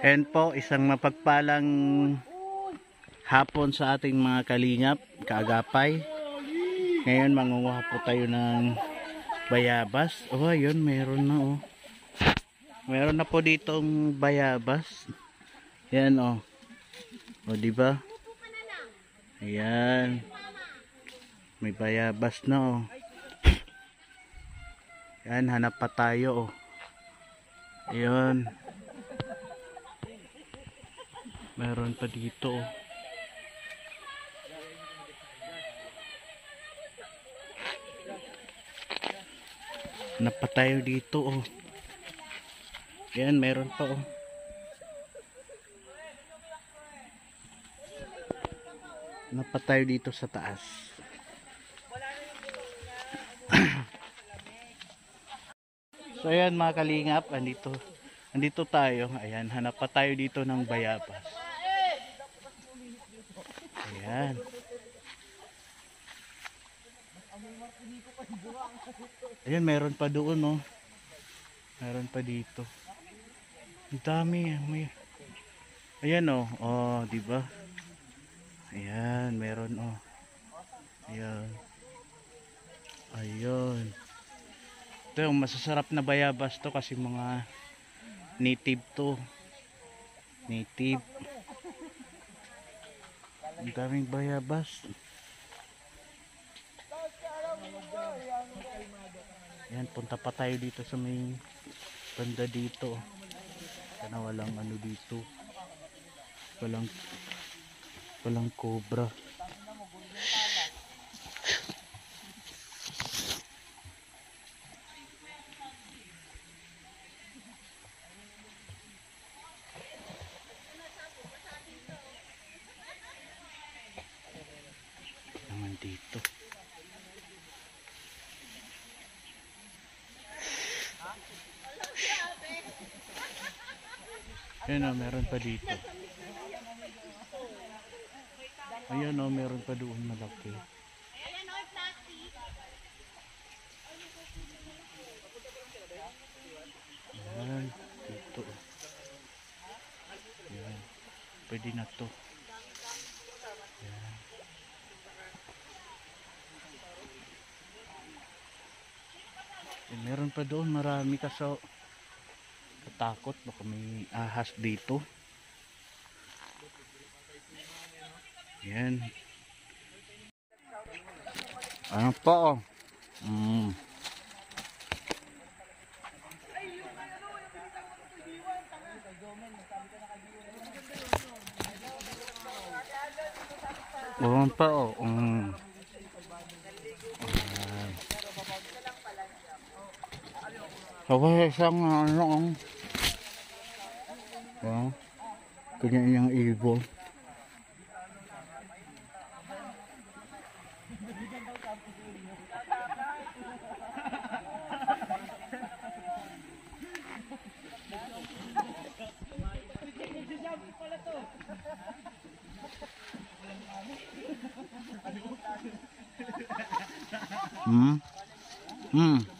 And po, isang mapagpalang hapon sa ating mga kalingap, kaagapay. Ngayon, mangunguha po tayo ng bayabas. Oh, ayun, meron na oh. Meron na po ditong bayabas. Yan oh. O, di ba? Ayan. May bayabas na oh. Yan, hanap pa tayo oh. Ayun. Meron pa dito oh. Hanap pa tayo dito oh. Yan, meron pa oh. Hanap pa tayo dito sa taas. So ayan mga kalingap, andito, andito tayo. Ayan, hanap pa tayo dito ng bayabas. Ayan. Ayan, meron pa doon, no. Meron pa dito. Ang dami, may Ayan, oh. Oh, di ba? Ayan, meron, oh. Ayan. Ayun. Ito yung masasarap na bayabas to kasi mga native to. Native. Ang daming bayabas. Yan, punta pa tayo dito sa may banda dito. Sana walang ano dito. Walang walang cobra. naman dito. Ayun o, meron pa dito. Ayun o, meron pa doon malaki. Ayan, dito. Ayan, pwede na to. Ayan. Eh, meron pa doon marami kaso katakot baka may ahas dito yan ano pa oh mm. Oh, pa oh. Mm. Kaya isang ano ang oh, kanya niyang ibon. Hmm. Hmm.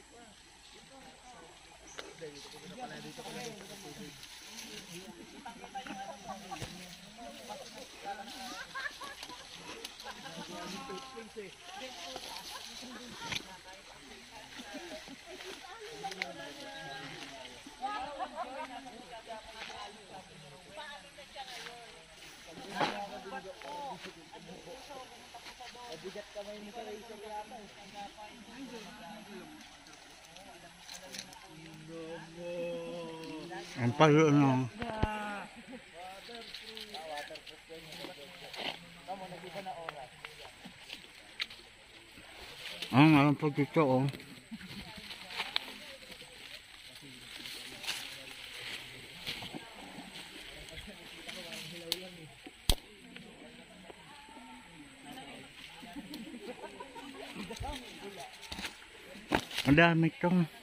Oo. Ang palo no. Ah, meron po dito oh. Ang dami itong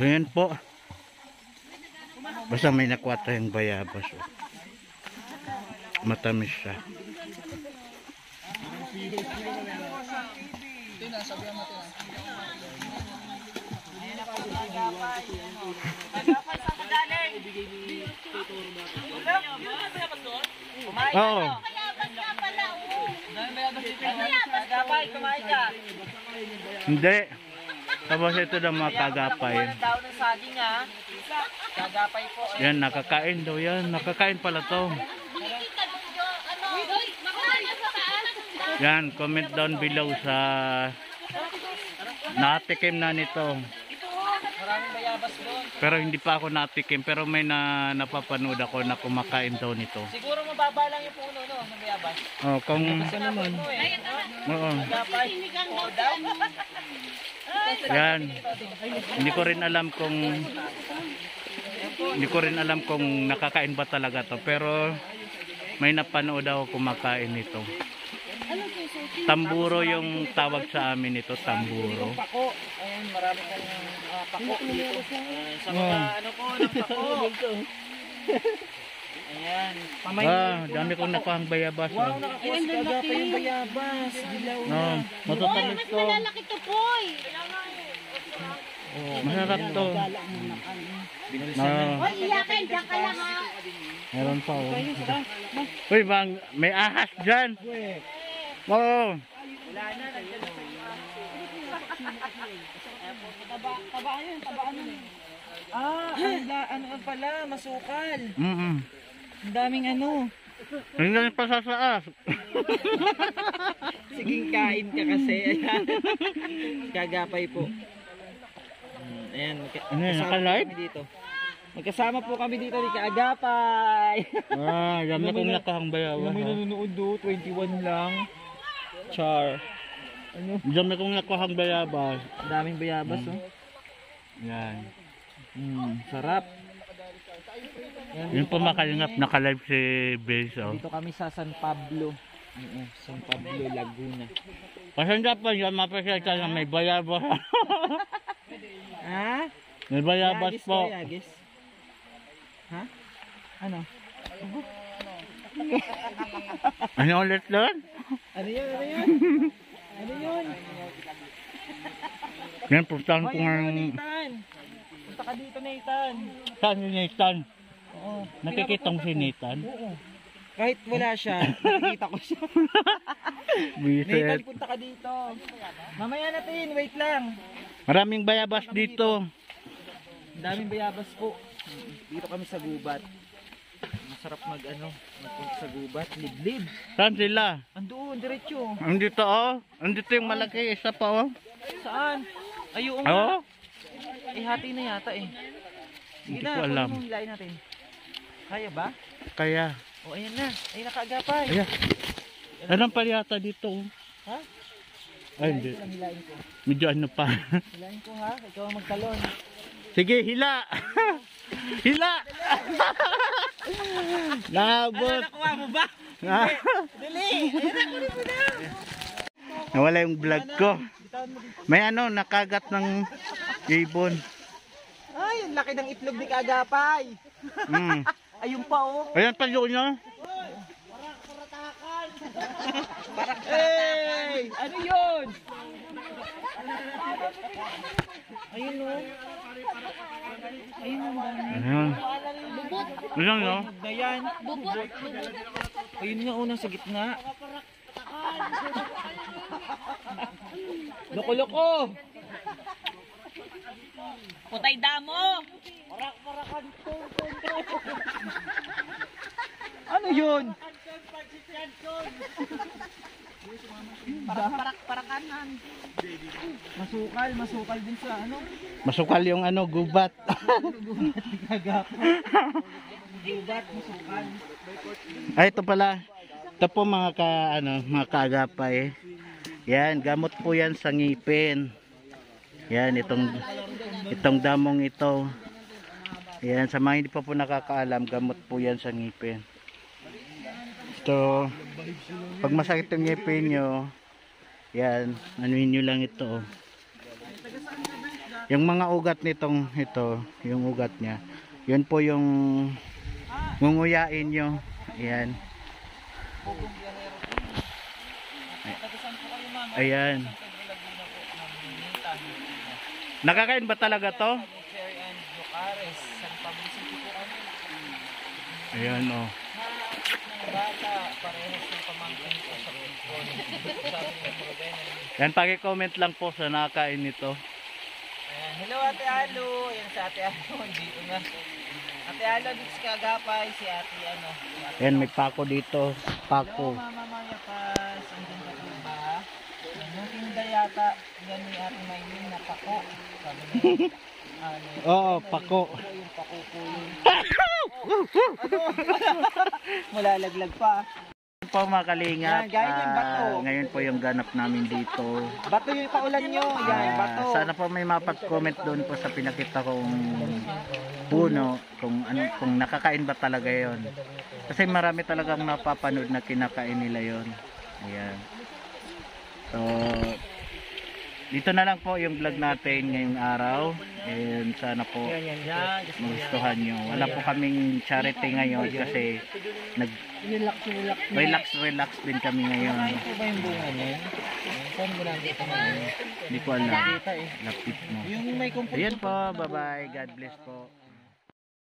Ayan po. Basta may nakuha tayong bayabas. Oh. Matamis siya. Oo. Kagapay, kumain ka. Hindi. Tapos ito na mga kagapay. Walang daw ng saging ha. Kagapay po. eh. Yan, nakakain daw yan. Nakakain pala to. Yan, comment down below sa natikim na nito. Pero hindi pa ako natikim. Pero may na napapanood ako na kumakain daw nito. Siguro mababa lang yung puno no, ng bayabas. Oh, kung... naman? Oo. Yan. Hindi ko rin alam kung hindi ko rin alam kung nakakain ba talaga to pero may napanood ako kumakain nito. Tamburo yung tawag sa amin ito, tamburo. Pako. Ayan, marami kang ah, pako dito. Ayan, sa mga ano ko, ng pako. Ayan. Pamay Ah, dami kong nakuhang bayabas. Wow, Oh. nakakuha si Kagapay yung bayabas. Dilaw na. No, matatamis to. Malalaki to, boy. Masarap to. No, Hoy, iyakan, diyan ka lang ha. meron pa oh. Uy, bang, may ahas dyan. Oo. Ah, ang da, ano pala, masukal. Mm -mm. Ang daming ano. Hanggang pa sa saas. Sige, kain ka kasi. Ayan. Kagapay po. Mm, Ayan, magka- Ano yan, magkasama po kami dito. Magkasama po kami dito ni Kaagapay. Ah, dami kong nakahang bayabas. oh. nanonood do, 21 lang. Char. Ano? Dami kong nakahang bayabas. Daming bayabas, oh. Yan. Mm, sarap. Ayan, Yung po makalingap, naka-live si Base, oh. Dito kami sa San Pablo. Oo, San Pablo, Laguna. Pasensya pa yan, mapasensya na may bayabas. Ha? may bayabas Yagis po. ka, Yagis? Ha? Ano? Ano ulit doon? Ano yun? Ano yun? ano yun? Yan, puntahan ko nga. Punta ka dito, Nathan. Saan si Nathan? Oo. Nakikita mo si Nathan? Oo. Kahit wala siya, nakikita ko siya. Nathan, punta ka dito. Mamaya natin, wait lang. Maraming bayabas dito. Ang daming bayabas po. Dito kami sa gubat. Masarap mag ano, magpunta sa gubat. Liblib. Saan sila? Andoon, diretso. Andito oh. Andito yung malaki isa pa oh. Saan? Ayun nga. Eh, hati na yata eh. Sige Hindi na, ko alam. kunin mo, hilahin natin. Kaya ba? Kaya. O, ayan na. Ay, nakaagapay. Ayan. Anong pa yata dito oh. Ha? Ay, hindi. Hilahin ko lang, hilahin ko. Medyo ano pa. Hilahin ko ha. Ikaw ang magtalon. Sige, hila. hila. Naabot. Nakuha mo ba? Na Dali! Nawala yung vlog ko. May ano, nakagat ng ibon. Ay, ang laki ng itlog ni Kagapay. Mm. Ayun pa oh. Ayan pa yun niya. Hey! Ano yun? Ayun oh. Ayan. Ayan no. Na yan. Ayun nga oh, nasa gitna. Loko-loko! Putay damo. Ano yun? Parak-parakanan. Masukal, masukal din sa ano. Masukal yung ano, gubat. Gagap. Gubat, masukal. Ay, ito pala. Ito po mga ka, ano, mga kaagapay. Yan, gamot po yan sa ngipin. Yan, itong, itong damong ito. Yan, sa mga hindi pa po nakakaalam, gamot po yan sa ngipin. Ito, pag masakit yung ngipin nyo, yan, anuhin nyo lang ito. Yung mga ugat nitong ito, yung ugat niya, yun po yung ngunguyain nyo. Ayan. Ayan. Nakakain ba talaga to? Cherry and Bucares, San Pablo City po kami. Ayan oh. Bata, parehas ng pamangkin ko sa Pulpon. Sabi ng mga benan. Yan, paki-comment lang po sa nakakain nito. Ayan. Hello Ate Alo. Yan si Ate Alo. Dito na. Ate Alo, dito si Kagapay. Si Ate ano. Ayan, may pako dito. Hello Pako. Mama Maya Paz. Ba? Tinda yata. Yan ni Ate Maylin na pako. Sabi niya. ano, Oo, pako. yung pako po yun. Malalaglag pa. Yan po mga kalingap. Yan, gaya yung bato. Ah, ngayon po yung ganap namin dito. Bato yung paulan nyo. Yan, Ah, bato. sana po may mapag-comment doon po sa pinakita kong puno kung ano kung nakakain ba talaga 'yon. Kasi marami talagang napapanood na kinakain nila 'yon. Ayan. So dito na lang po yung vlog natin ngayong araw. And sana po magustuhan nyo. Wala po kaming charity ngayon kasi nag relax, relax. din kami ngayon. Hindi ko alam. Eh. Lapit mo. Ayan po, bye-bye. God bless po.